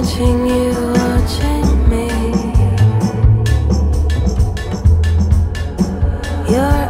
Watching you, watching me. Your